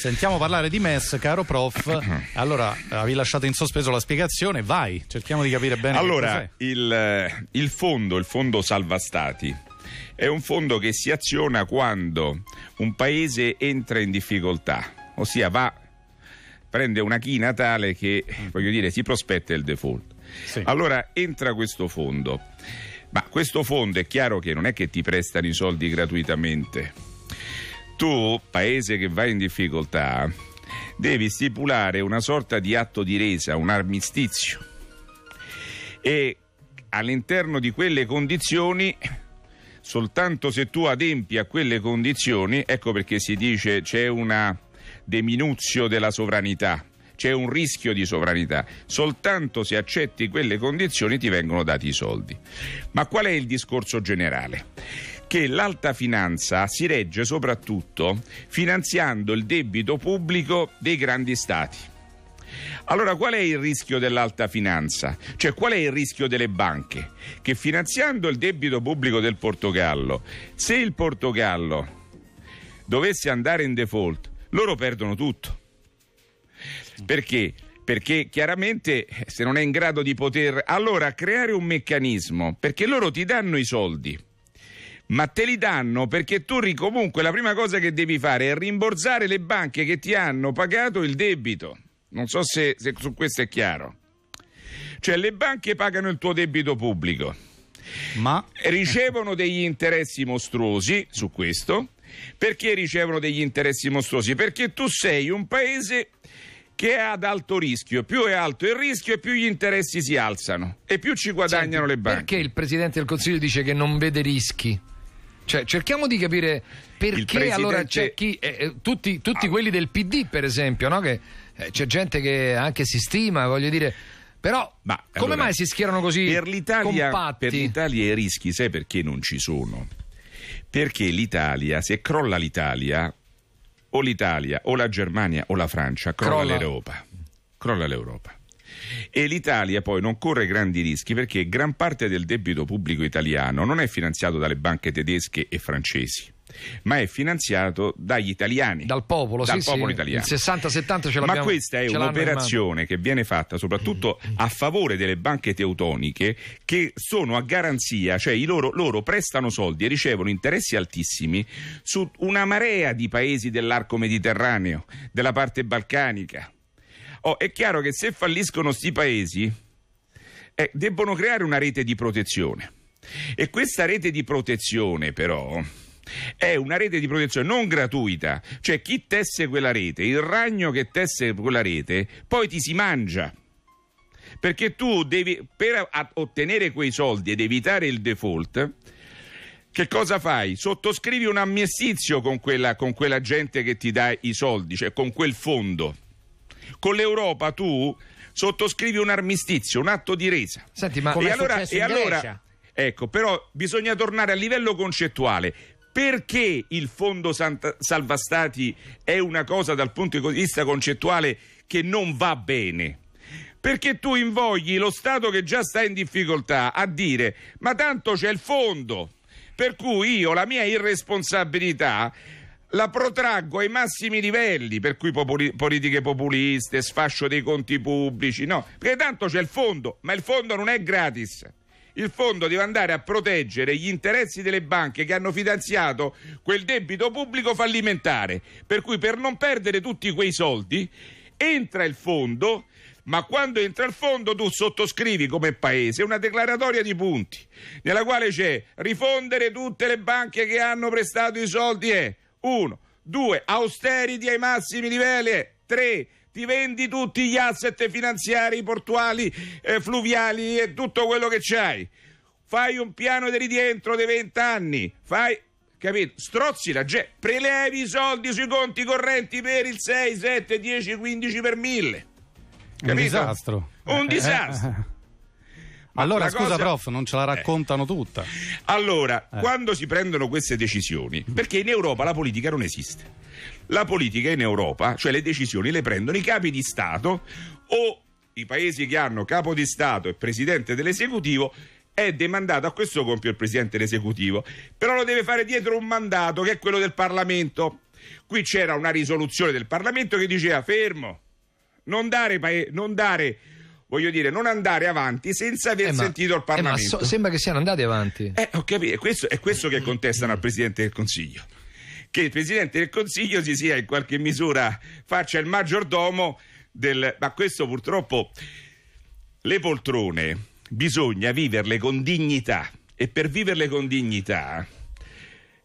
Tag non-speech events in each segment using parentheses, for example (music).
Sentiamo parlare di MES, caro prof. (coughs) Allora, avevi lasciato in sospeso la spiegazione, vai, cerchiamo di capire bene. Allora, il, il fondo, il fondo salva stati, è un fondo che si aziona quando un paese entra in difficoltà, ossia va, prende una china tale che, voglio dire, si prospetta il default. Sì. Allora entra questo fondo. Ma questo fondo è chiaro che non è che ti prestano i soldi gratuitamente. Tu, paese che va in difficoltà, devi stipulare una sorta di atto di resa, un armistizio. E all'interno di quelle condizioni, soltanto se tu adempi a quelle condizioni, ecco perché si dice c'è una deminuzio della sovranità c'è un rischio di sovranità. Soltanto se accetti quelle condizioni ti vengono dati i soldi. Ma qual è il discorso generale? Che l'alta finanza si regge soprattutto finanziando il debito pubblico dei grandi stati. Allora qual è il rischio dell'alta finanza? Cioè qual è il rischio delle banche? Che finanziando il debito pubblico del Portogallo, se il Portogallo dovesse andare in default, loro perdono tutto. Perché? Perché chiaramente eh, se non è in grado di poter... Allora creare un meccanismo, perché loro ti danno i soldi ma te li danno perché tu comunque la prima cosa che devi fare è rimborsare le banche che ti hanno pagato il debito. Non so se, se, su questo è chiaro. Cioè le banche pagano il tuo debito pubblico, ma ricevono degli interessi mostruosi su questo. Perché ricevono degli interessi mostruosi? Perché tu sei un paese che è ad alto rischio. Più è alto il rischio e più gli interessi si alzano e più ci guadagnano Senti, le banche. Perché il Presidente del Consiglio dice che non vede rischi? Cioè, cerchiamo di capire perché presidente... allora c'è chi, eh, eh, tutti, tutti ah. quelli del PD per esempio, no? che eh, c'è gente che anche si stima, voglio dire... Però Ma, come allora, mai si schierano così per l'Italia, compatti? Per l'Italia i rischi, sai perché non ci sono? Perché l'Italia, se crolla l'Italia, o l'Italia o la Germania o la Francia crolla, crolla. l'Europa. Crolla l'Europa. E l'Italia poi non corre grandi rischi perché gran parte del debito pubblico italiano non è finanziato dalle banche tedesche e francesi ma è finanziato dagli italiani. Dal popolo, dal sì, popolo sì. italiano. Il 60-70 ce l'abbiamo. Ma questa è un'operazione che viene fatta soprattutto a favore delle banche teutoniche che sono a garanzia, cioè loro, loro prestano soldi e ricevono interessi altissimi su una marea di paesi dell'arco mediterraneo, della parte balcanica. Oh, è chiaro che se falliscono questi paesi eh, debbono creare una rete di protezione. E questa rete di protezione però è una rete di protezione non gratuita, cioè chi tesse quella rete, il ragno che tesse quella rete, poi ti si mangia. Perché tu devi, per ottenere quei soldi ed evitare il default, che cosa fai? Sottoscrivi un ammestizio con quella, con quella gente che ti dà i soldi, cioè con quel fondo. Con l'Europa tu sottoscrivi un armistizio, un atto di resa. Senti, ma e allora, e allora ecco, però bisogna tornare a livello concettuale perché il fondo Santa, salva stati è una cosa dal punto di vista concettuale che non va bene? Perché tu invogli lo Stato che già sta in difficoltà a dire ma tanto c'è il fondo, per cui io la mia irresponsabilità la protraggo ai massimi livelli, per cui popoli- politiche populiste, sfascio dei conti pubblici, no, perché tanto c'è il fondo, ma il fondo non è gratis il fondo deve andare a proteggere gli interessi delle banche che hanno finanziato quel debito pubblico fallimentare. Per cui per non perdere tutti quei soldi entra il fondo ma quando entra il fondo tu sottoscrivi come paese una declaratoria di punti nella quale c'è rifondere tutte le banche che hanno prestato i soldi e 1, 2, austerity ai massimi livelli e 3, ti vendi tutti gli asset finanziari, portuali, eh, fluviali e tutto quello che c'hai. Fai un piano di rientro dei vent'anni, fai capito? Strozzi la gente, prelevi i soldi sui conti correnti per il 6, 7, 10, 15 per 1000. Capito? Un disastro. Un disastro. (laughs) allora, scusa, cosa... prof, non ce la raccontano eh. tutta. Allora, eh. quando si prendono queste decisioni, perché in Europa la politica non esiste. La politica in Europa, cioè le decisioni, le prendono i capi di Stato o i paesi che hanno capo di Stato e presidente dell'esecutivo è demandato a questo compito il presidente dell'esecutivo, però lo deve fare dietro un mandato che è quello del Parlamento. Qui c'era una risoluzione del Parlamento che diceva fermo, non dare, non dare voglio dire, non andare avanti senza aver eh ma, sentito il Parlamento. Eh ma so, sembra che siano andati avanti. Eh, ho capito, questo, è questo che contestano al Presidente del Consiglio. Che il Presidente del Consiglio si sia in qualche misura faccia il maggiordomo del... Ma questo purtroppo le poltrone bisogna viverle con dignità e per viverle con dignità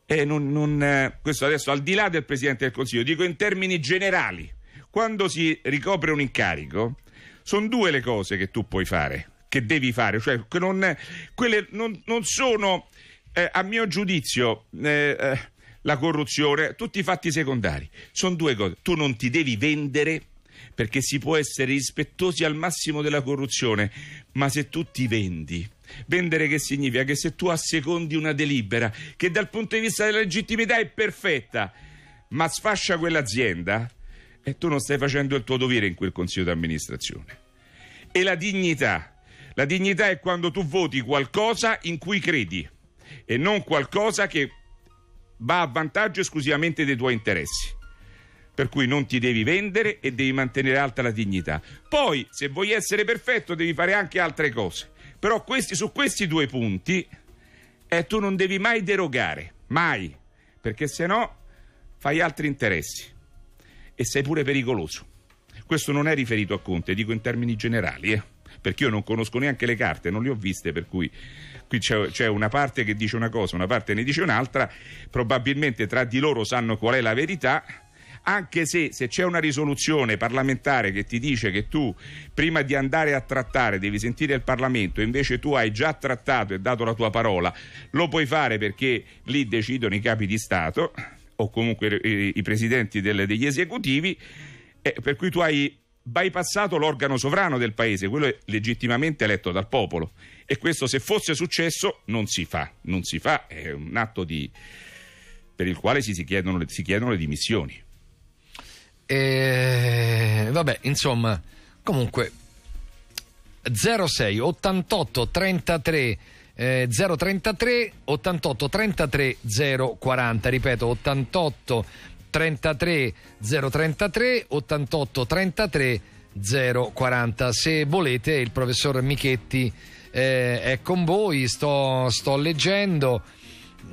eh, non, non, eh, questo adesso al di là del Presidente del Consiglio, dico in termini generali, quando si ricopre un incarico, sono due le cose che tu puoi fare, che devi fare, cioè che non, quelle non, non sono, eh, a mio giudizio, eh, eh, la corruzione, tutti i fatti secondari, sono due cose, tu non ti devi vendere perché si può essere rispettosi al massimo della corruzione, ma se tu ti vendi, vendere che significa? Che se tu assecondi una delibera che dal punto di vista della legittimità è perfetta, ma sfascia quell'azienda, e tu non stai facendo il tuo dovere in quel consiglio di amministrazione. E la dignità, la dignità è quando tu voti qualcosa in cui credi e non qualcosa che va a vantaggio esclusivamente dei tuoi interessi per cui non ti devi vendere e devi mantenere alta la dignità. Poi, se vuoi essere perfetto, devi fare anche altre cose. Però questi, su questi due punti eh, tu non devi mai derogare, mai, perché se no fai altri interessi e sei pure pericoloso. Questo non è riferito a Conte, dico in termini generali, eh? perché io non conosco neanche le carte, non le ho viste, per cui qui c'è, c'è, una parte che dice una cosa, una parte ne dice un'altra, probabilmente tra di loro sanno qual è la verità anche se, se c'è una risoluzione parlamentare che ti dice che tu prima di andare a trattare devi sentire il Parlamento invece tu hai già trattato e dato la tua parola, lo puoi fare perché lì decidono i capi di Stato o comunque i, i presidenti delle, degli esecutivi, eh, per cui tu hai bypassato l'organo sovrano del paese, quello è legittimamente eletto dal popolo. E questo se fosse successo non si fa, non si fa, è un atto di, per il quale si, si, chiedono, si chiedono le dimissioni. E vabbè, insomma, comunque 06 88 33 eh, 033 88 33 040 ripeto 88 33 033 88 33 040 se volete il professor Michetti eh, è con voi sto, sto leggendo.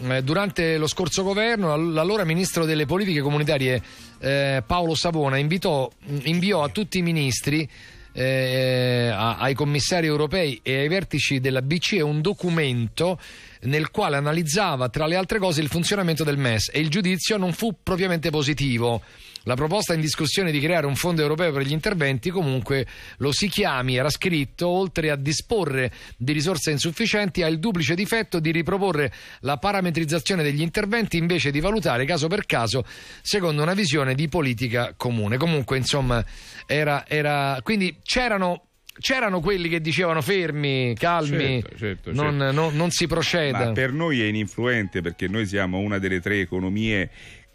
Eh, durante lo scorso governo l'allora ministro delle politiche comunitarie eh, Paolo Savona invitò, inviò a tutti i ministri eh, ai commissari europei e ai vertici della BCE un documento nel quale analizzava tra le altre cose il funzionamento del MES e il giudizio non fu propriamente positivo. La proposta in discussione di creare un fondo europeo per gli interventi comunque lo si chiami, era scritto, oltre a disporre di risorse insufficienti ha il duplice difetto di riproporre la parametrizzazione degli interventi invece di valutare caso per caso secondo una visione di politica comune. Comunque insomma era, era quindi c'erano c'erano quelli che dicevano fermi, calmi, certo, certo, non, certo. Non, non, si proceda. Ma per noi è ininfluente perché noi siamo una delle tre economie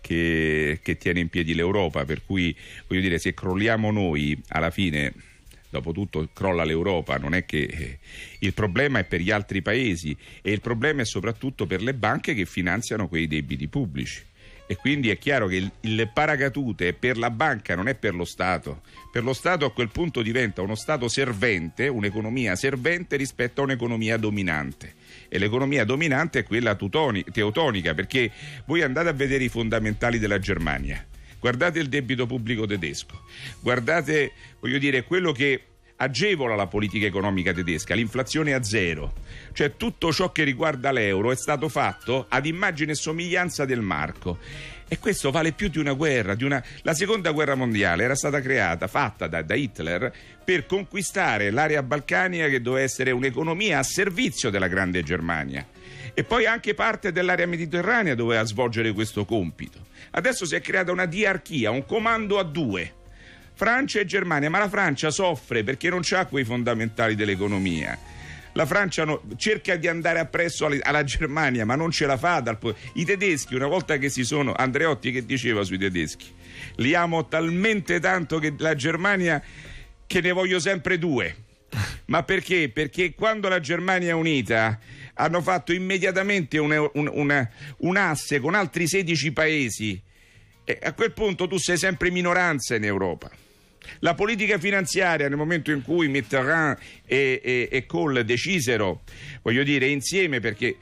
che, che tiene in piedi l'Europa, per cui voglio dire se crolliamo noi alla fine dopo tutto crolla l'Europa, non è che eh, il problema è per gli altri paesi e il problema è soprattutto per le banche che finanziano quei debiti pubblici. E quindi è chiaro che il, il paracadute per la banca, non è per lo Stato. Per lo Stato a quel punto diventa uno Stato servente, un'economia servente rispetto a un'economia dominante. E l'economia dominante è quella teutonica, perché voi andate a vedere i fondamentali della Germania, guardate il debito pubblico tedesco, guardate, voglio dire, quello che agevola la politica economica tedesca, l'inflazione a zero, cioè tutto ciò che riguarda l'euro è stato fatto ad immagine e somiglianza del marco e questo vale più di una guerra. Di una... La seconda guerra mondiale era stata creata, fatta da, da Hitler, per conquistare l'area balcanica che doveva essere un'economia a servizio della grande Germania. E poi anche parte dell'area mediterranea doveva svolgere questo compito. Adesso si è creata una diarchia, un comando a due. Francia e Germania, ma la Francia soffre perché non ha quei fondamentali dell'economia la Francia no, cerca di andare appresso alle, alla Germania, ma non ce la fa. Dal, I tedeschi, una volta che si sono. Andreotti che diceva sui tedeschi? Li amo talmente tanto che la Germania che ne voglio sempre due. (laughs) Ma perché? Perché quando la Germania è unita hanno fatto immediatamente un, un, una, un asse con altri 16 paesi E a quel punto tu sei sempre minoranza in Europa. La politica finanziaria nel momento in cui Mitterrand e, e, e Kohl decisero, voglio dire, insieme perché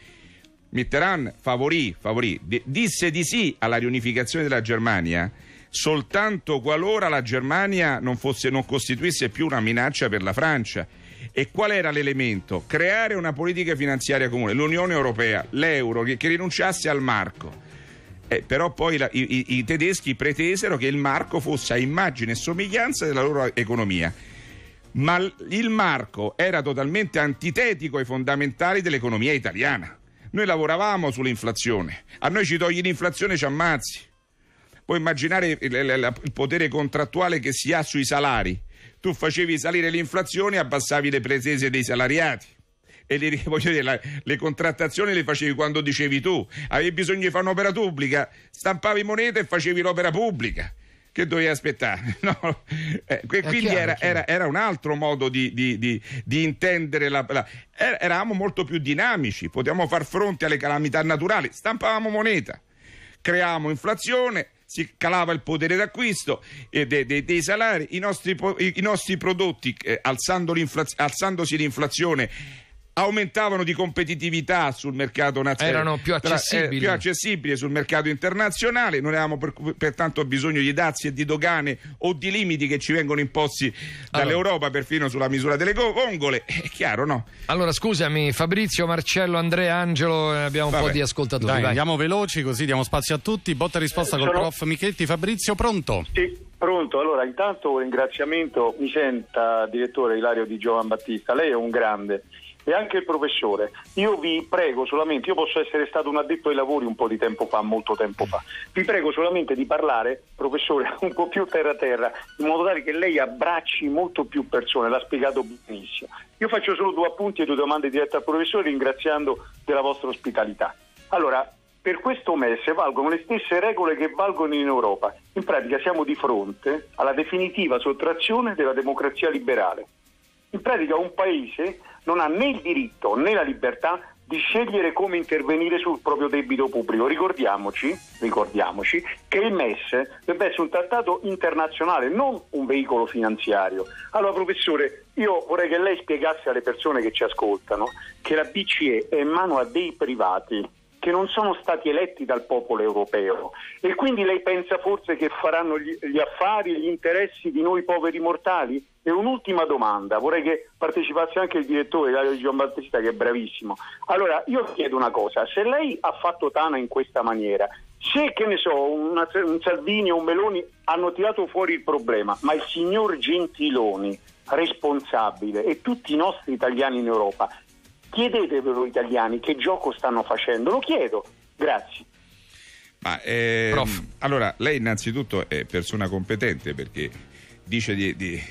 Mitterrand favorì, favorì, disse di sì alla riunificazione della Germania soltanto qualora la Germania non, fosse, non costituisse più una minaccia per la Francia. E qual era l'elemento? Creare una politica finanziaria comune, l'Unione Europea, l'euro, che, che rinunciasse al marco. Eh, però poi la, i, i, tedeschi pretesero che il marco fosse a immagine e somiglianza della loro economia. Ma il marco era totalmente antitetico ai fondamentali dell'economia italiana. Noi lavoravamo sull'inflazione, a noi ci togli l'inflazione ci ammazzi. Puoi immaginare il, il, il potere contrattuale che si ha sui salari. Tu facevi salire l'inflazione e abbassavi le pretese dei salariati e le, (laughs) dire, la, le, contrattazioni le facevi quando dicevi tu, avevi bisogno di fare un'opera pubblica, stampavi moneta e facevi l'opera pubblica. Che dovevi aspettare? (laughs) No. Eh, quindi chiaro, era, era, era, un altro modo di, di, di, di intendere la, la, Eravamo molto più dinamici, potevamo far fronte alle calamità naturali, stampavamo moneta, creavamo inflazione, si calava il potere d'acquisto eh, dei, dei, dei salari, i nostri, i, i nostri prodotti, eh, alzandosi l'inflazione, aumentavano di competitività sul mercato nazionale. Erano più accessibili. Eh, più accessibili sul mercato internazionale, non avevamo per, pertanto bisogno di dazi e di dogane o di limiti che ci vengono imposti dall'Europa, allora. perfino sulla misura delle vongole. È chiaro, no? Allora, scusami, Fabrizio, Marcello, Andrea, Angelo, eh, abbiamo Vabbè. un po' di ascoltatori. Dai, Vai. andiamo veloci così diamo spazio a tutti. Botta e risposta eh, col sono... prof Michetti. Fabrizio, pronto? Sì. Pronto, allora intanto un ringraziamento, mi senta direttore Ilario Di Giovan Battista, lei è un grande e anche il professore. Io vi prego solamente, io posso essere stato un addetto ai lavori un po' di tempo fa, molto tempo fa, vi prego solamente di parlare, professore, (laughs) un po' più terra terra, in modo tale che lei abbracci molto più persone, l'ha spiegato benissimo. Io faccio solo due appunti e due domande dirette al professore ringraziando della vostra ospitalità. Allora, per questo mese valgono le stesse regole che valgono in Europa. In pratica siamo di fronte alla definitiva sottrazione della democrazia liberale. In pratica un paese non ha né il diritto né la libertà di scegliere come intervenire sul proprio debito pubblico. Ricordiamoci, ricordiamoci, che il MES deve essere un trattato internazionale, non un veicolo finanziario. Allora, professore, io vorrei che lei spiegasse alle persone che ci ascoltano che la BCE è in mano a dei privati che non sono stati eletti dal popolo europeo e quindi lei pensa forse che faranno gli, gli affari, gli interessi di noi poveri mortali? E un'ultima domanda, vorrei che partecipasse anche il direttore Dario di Gian Battista che è bravissimo. Allora, io chiedo una cosa, se lei ha fatto Tana in questa maniera, se che ne so, una, un Salvini o un Meloni hanno tirato fuori il problema, ma il signor Gentiloni responsabile e tutti i nostri italiani in Europa chiedetevelo italiani che gioco stanno facendo, lo chiedo. Grazie. Ma, ehm, allora, lei innanzitutto è persona competente perché dice di, di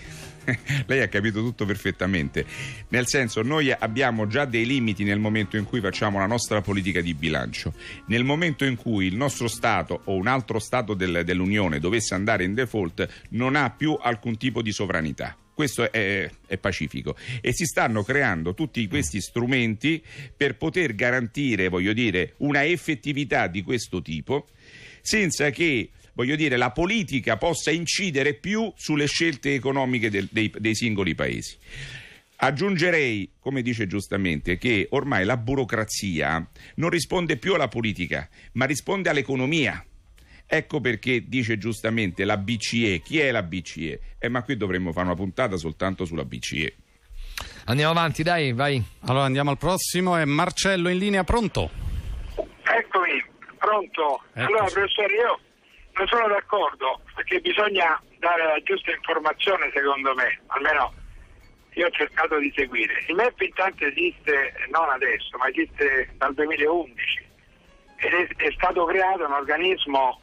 (laughs) lei ha capito tutto perfettamente. Nel senso, noi abbiamo già dei limiti nel momento in cui facciamo la nostra politica di bilancio. Nel momento in cui il nostro Stato o un altro Stato del, dell'Unione dovesse andare in default, non ha più alcun tipo di sovranità questo è, è, pacifico e si stanno creando tutti questi strumenti per poter garantire, voglio dire, una effettività di questo tipo senza che voglio dire, la politica possa incidere più sulle scelte economiche del, dei, dei singoli paesi. Aggiungerei, come dice giustamente, che ormai la burocrazia non risponde più alla politica, ma risponde all'economia. Ecco perché dice giustamente la BCE. Chi è la BCE? Eh, ma qui dovremmo fare una puntata soltanto sulla BCE. Andiamo avanti, dai, vai. Allora andiamo al prossimo. È Marcello in linea, pronto? Eccomi, pronto. Eccoci. Allora, professore, io non sono d'accordo perché bisogna dare la giusta informazione, secondo me, almeno io ho cercato di seguire. Il MEP intanto esiste non adesso, ma esiste dal 2011 ed è, è stato creato un organismo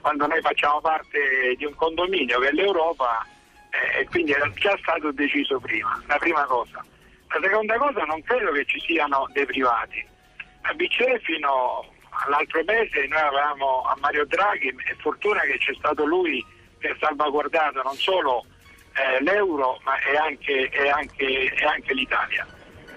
quando noi facciamo parte di un condominio che è l'Europa eh, e quindi era già stato deciso prima, la prima cosa. La seconda cosa non credo che ci siano dei privati. La BCE fino all'altro mese noi avevamo a Mario Draghi e fortuna che c'è stato lui che ha salvaguardato non solo eh, l'euro ma è anche, anche, anche l'Italia.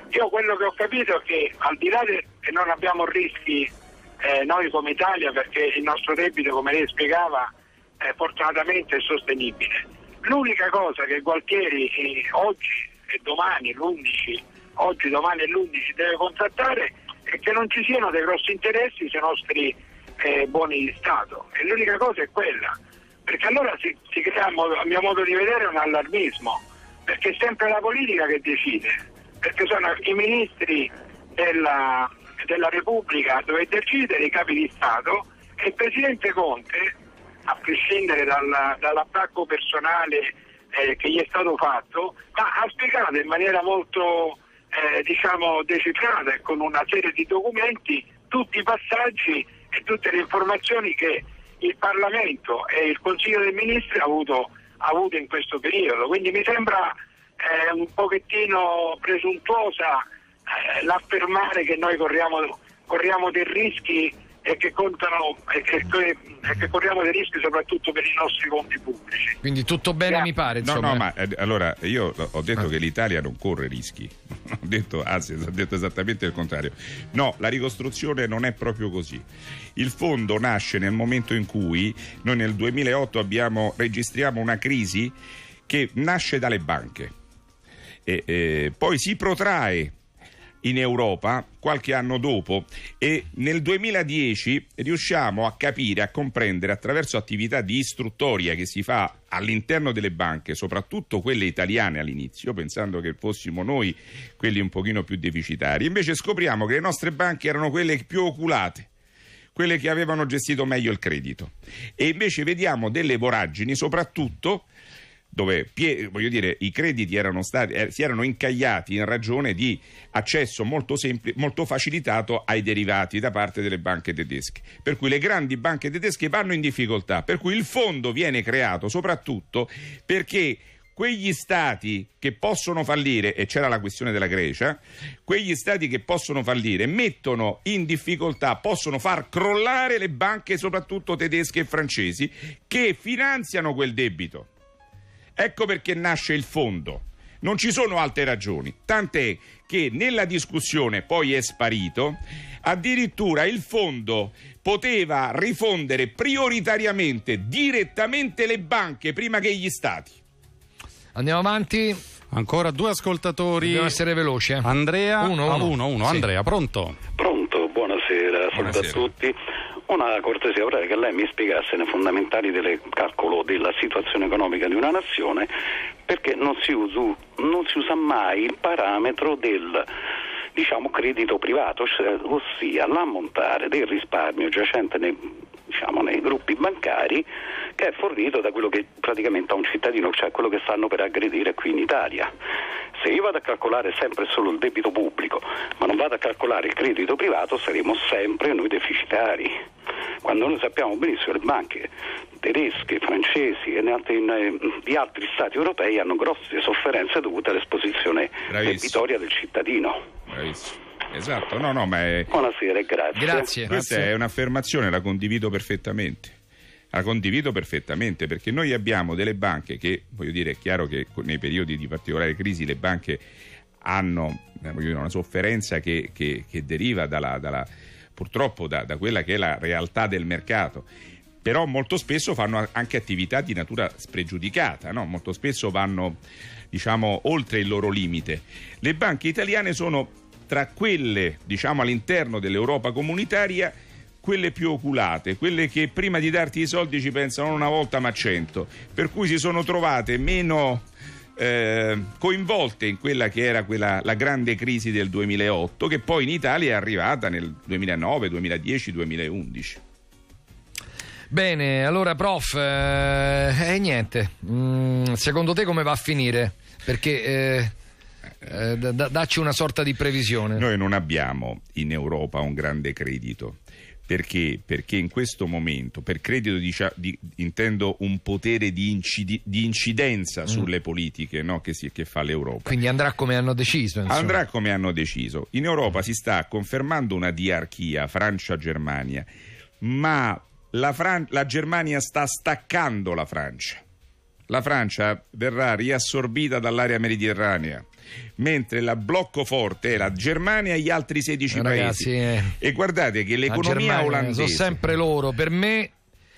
Io quello che ho capito è che al di là che non abbiamo rischi eh, noi come Italia perché il nostro debito, come lei spiegava, eh, fortunatamente è sostenibile. L'unica cosa che Gualtieri eh, oggi e domani, l'11, oggi, domani e l'11 deve contrattare è che non ci siano dei grossi interessi sui nostri eh, buoni di Stato e l'unica cosa è quella, perché allora si, si crea, a mio modo di vedere, un allarmismo, perché è sempre la politica che decide, perché sono i ministri della, della Repubblica dove decidere i capi di Stato e il Presidente Conte, a prescindere dal, dall'attacco personale eh, che gli è stato fatto, ha spiegato in maniera molto eh, diciamo decifrata e con una serie di documenti tutti i passaggi e tutte le informazioni che il Parlamento e il Consiglio dei Ministri ha avuto, ha avuto in questo periodo. Quindi mi sembra eh, un pochettino presuntuosa l'affermare che noi corriamo, corriamo dei rischi e che, contano, e che, e che, corriamo dei rischi soprattutto per i nostri conti pubblici. Quindi tutto bene Grazie. mi pare. Insomma. No, no, ma eh, allora io ho detto ah. che l'Italia non corre rischi, (laughs) ho detto, anzi ho detto esattamente il contrario. No, la ricostruzione non è proprio così. Il fondo nasce nel momento in cui noi nel 2008 abbiamo, registriamo una crisi che nasce dalle banche e, e poi si protrae in Europa qualche anno dopo e nel 2010 riusciamo a capire, a comprendere attraverso attività di istruttoria che si fa all'interno delle banche, soprattutto quelle italiane all'inizio, pensando che fossimo noi quelli un pochino più deficitari, invece scopriamo che le nostre banche erano quelle più oculate quelle che avevano gestito meglio il credito. E invece vediamo delle voragini, soprattutto dove dire, i crediti erano stati, eh, si erano incagliati in ragione di accesso molto, sempli, molto facilitato ai derivati da parte delle banche tedesche. Per cui le grandi banche tedesche vanno in difficoltà, per cui il fondo viene creato soprattutto perché quegli stati che possono fallire, e c'era la questione della Grecia, quegli stati che possono fallire mettono in difficoltà, possono far crollare le banche soprattutto tedesche e francesi che finanziano quel debito. Ecco perché nasce il fondo. Non ci sono altre ragioni, tant'è che nella discussione poi è sparito, addirittura il fondo poteva rifondere prioritariamente, direttamente le banche prima che gli stati. Andiamo avanti. Ancora due ascoltatori. Dobbiamo essere veloci. Eh. Andrea, uno, uno. uno, uno. Sì. Andrea, pronto? Pronto, buonasera, buonasera. a tutti una cortesia, vorrei che lei mi spiegasse nei fondamentali del calcolo della situazione economica di una nazione perché non si, usu, non si usa mai il parametro del diciamo, credito privato, cioè, ossia l'ammontare del risparmio giacente nei, diciamo, nei gruppi bancari che è fornito da quello che praticamente ha un cittadino, cioè quello che stanno per aggredire qui in Italia. Se io vado a calcolare sempre solo il debito pubblico, ma non vado a calcolare il credito privato, saremo sempre noi deficitari. Quando noi sappiamo benissimo che le banche tedesche, francesi e eh, di altri stati europei hanno grosse sofferenze dovute all'esposizione debitoria del cittadino. Bravissimo. Esatto, no, no, ma è... Buonasera grazie. Grazie. Questa grazie. è un'affermazione, la condivido perfettamente. La condivido perfettamente perché noi abbiamo delle banche che, voglio dire, è chiaro che nei periodi di particolare crisi le banche hanno eh, dire, una sofferenza che, che, che deriva dalla, dalla, purtroppo da, da quella che è la realtà del mercato però molto spesso fanno anche attività di natura spregiudicata, no? molto spesso vanno diciamo, oltre il loro limite. Le banche italiane sono tra quelle diciamo, all'interno dell'Europa comunitaria quelle più oculate, quelle che prima di darti i soldi ci pensano una volta ma cento, per cui si sono trovate meno eh, coinvolte in quella che era quella, la grande crisi del 2008, che poi in Italia è arrivata nel 2009, 2010, 2011. Bene, allora prof, eh, eh, niente, mm, secondo te come va a finire? Perché... Eh... Eh, d- dacci una sorta di previsione. Noi non abbiamo in Europa un grande credito. Perché? Perché in questo momento, per credito di, di, intendo un potere di, incidi, di incidenza mm. sulle politiche no? che, si, che, fa l'Europa. Quindi andrà come hanno deciso. Insomma. Andrà come hanno deciso. In Europa si sta confermando una diarchia Francia-Germania, ma la, Fran- la Germania sta staccando la Francia. La Francia verrà riassorbita dall'area mediterranea mentre il blocco forte è la Germania e gli altri 16 Ragazzi, paesi. Eh, e guardate che l'economia olandese. Sono sempre loro. Per me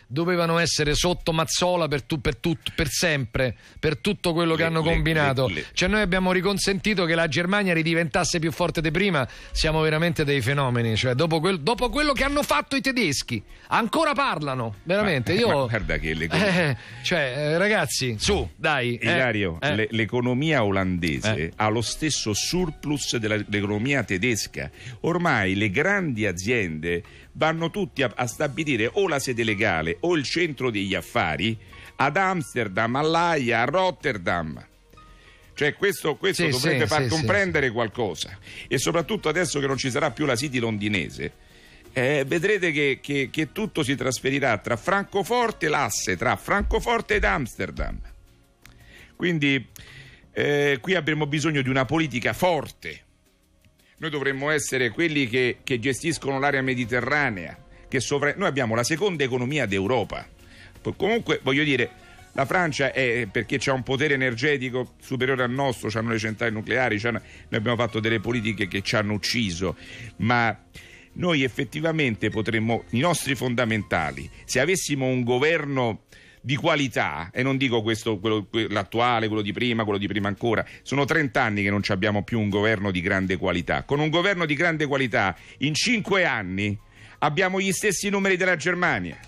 dovevano essere sotto Mazzola per, tu, per, tut, per sempre, per tutto quello che le, hanno combinato. Le, le, cioè noi abbiamo riconsentito che la Germania ridiventasse più forte di prima, siamo veramente dei fenomeni. Cioè, dopo, quel, dopo quello che hanno fatto i tedeschi, ancora parlano, veramente. Ma, Io, ma guarda che l'economia... (laughs) Eh, cioè, eh, ragazzi, su, dai. Eh, Ilario, eh, l'economia olandese Eh. ha lo stesso surplus dell'economia tedesca. Ormai le grandi aziende vanno tutti a, a, stabilire o la sede legale o il centro degli affari ad Amsterdam, all'Aia, a Rotterdam. Cioè questo, questo Sì, dovrebbe sì, far sì, comprendere qualcosa. E soprattutto adesso che non ci sarà più la City londinese, eh, vedrete che, che- che tutto si trasferirà tra Francoforte, l'asse tra Francoforte ed Amsterdam. Quindi eh, qui avremo bisogno di una politica forte. Noi dovremmo essere quelli che, che gestiscono l'area mediterranea. Sovra- Noi abbiamo la seconda economia d'Europa. Comunque, voglio dire, la Francia è perché c'ha un potere energetico superiore al nostro, hanno le centrali nucleari, noi abbiamo fatto delle politiche che ci hanno ucciso, ma noi effettivamente potremmo, i nostri fondamentali, se avessimo un governo di qualità, e non dico questo, quello, que- l'attuale, quello di prima, quello di prima ancora, sono 30 anni che non abbiamo più un governo di grande qualità. Con un governo di grande qualità, in 5 anni abbiamo gli stessi numeri della Germania.